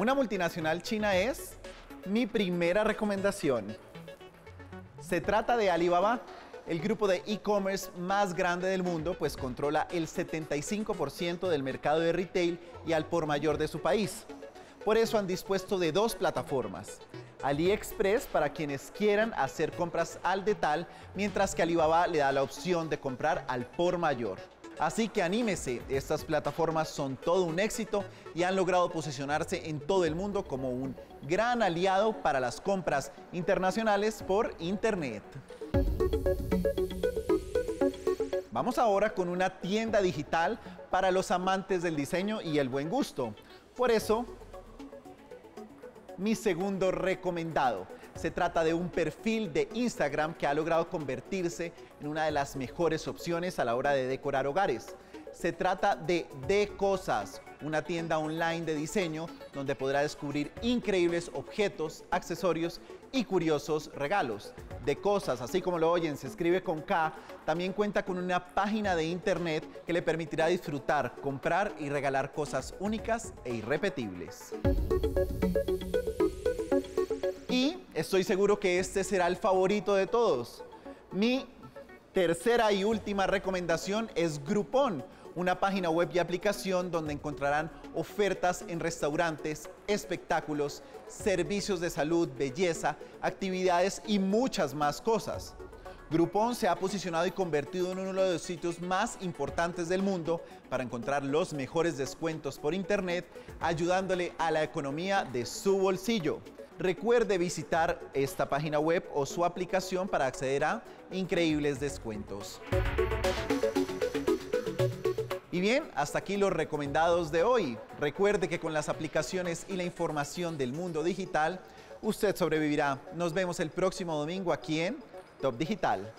Una multinacional china es mi primera recomendación. Se trata de Alibaba, el grupo de e-commerce más grande del mundo, pues controla el 75% del mercado de retail y al por mayor de su país. Por eso han dispuesto de dos plataformas. AliExpress para quienes quieran hacer compras al detal, mientras que Alibaba le da la opción de comprar al por mayor. Así que anímese, estas plataformas son todo un éxito y han logrado posicionarse en todo el mundo como un gran aliado para las compras internacionales por Internet. Vamos ahora con una tienda digital para los amantes del diseño y el buen gusto. Por eso, mi segundo recomendado. Se trata de un perfil de Instagram que ha logrado convertirse en una de las mejores opciones a la hora de decorar hogares. Se trata de De Cosas, una tienda online de diseño donde podrá descubrir increíbles objetos, accesorios y curiosos regalos. De Cosas, así como lo oyen, se escribe con K, también cuenta con una página de internet que le permitirá disfrutar, comprar y regalar cosas únicas e irrepetibles. Y estoy seguro que este será el favorito de todos. Mi tercera y última recomendación es Groupon, una página web y aplicación donde encontrarán ofertas en restaurantes, espectáculos, servicios de salud, belleza, actividades y muchas más cosas. Groupon se ha posicionado y convertido en uno de los sitios más importantes del mundo para encontrar los mejores descuentos por Internet, ayudándole a la economía de su bolsillo. Recuerde visitar esta página web o su aplicación para acceder a increíbles descuentos. Y bien, hasta aquí los recomendados de hoy. Recuerde que con las aplicaciones y la información del mundo digital, usted sobrevivirá. Nos vemos el próximo domingo aquí en Top Digital.